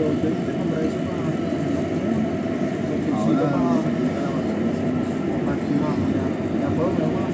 pero yo te compré eso para la Ahora, para, para, para, para, para,